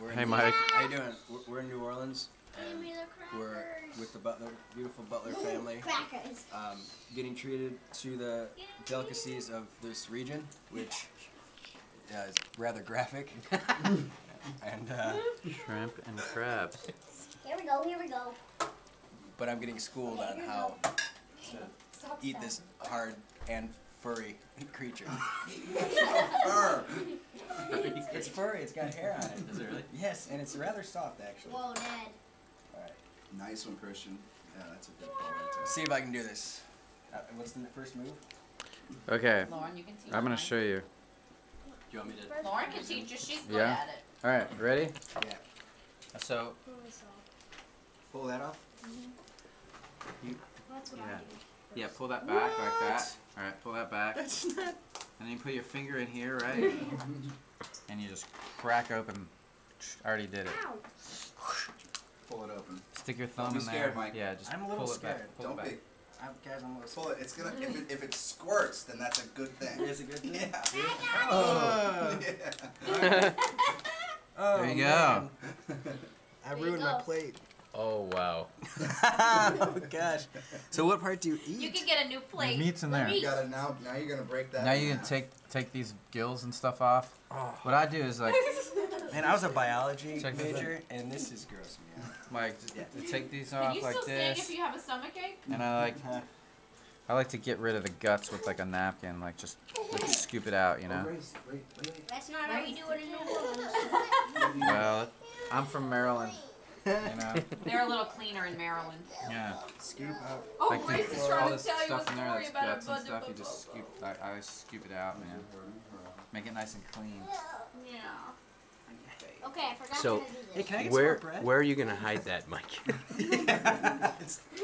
we're in Hey, New- Mike. How you doing? We're, we're in New Orleans. And me the we're with the Butler, beautiful Butler family, Crackers. um, getting treated to the delicacies of this region, which uh, is rather graphic. and uh, Shrimp and crabs. Here we go. Here we go. but I'm getting schooled on how to eat this hard and furry creature. Fur. It's furry. It's got hair on it. Is it really? Yes, and it's rather soft actually. Whoa, Dad. All right. Nice one, Christian. Yeah, that's a good ball right Let's see if I can do this. Uh, what's the first move? Okay, Lauren, you can teach. I'm gonna show you. Do you want me to? Lauren can teach you. She's good Yeah. at it. All right, ready? Yeah. So, Pull that off. That's what Yeah. I do. yeah, pull that back like that. All right, pull that back. That's not. And then you put your finger in here, right? and you just crack open. I already did it. Ow. Pull it open. Stick your thumb be in there. scared, Mike. Yeah, just I'm a little pull it back. Pull Don't it be. back. I'm, guys, I'm a little. Pull it. It's gonna. If it, if it squirts, then that's a good thing. It is a good thing. Yeah. Oh. yeah. Oh, There you oh, man. go. I There you ruined my go. plate. Oh wow. oh gosh. So what part do you eat? You can get a new plate. meat's in there. You gotta now. Now you're gonna break that. Now in you can half. take take these gills and stuff off. Oh. What I do is like, Man, I was a biology Check this major, and this is gross me out. Mike, just Yeah. take these off Can off you still sing if you have a stomach ache? and I like uh-huh. I like to get rid of the guts with like a napkin, like just like, scoop it out, you know. That's not how you do it in New Orleans. Well, I'm from Maryland, you know. They're a little cleaner in Maryland. Yeah. Scoop out. Oh, like Grace the- is all trying to this tell you a stuff in there story that's about guts a and stuff. You just scoop. I, I scoop it out, man. Make it nice and clean. Yeah. Okay, I forgot So, to do Hey, can I get Where some more bread? where are you gonna hide that, Mike?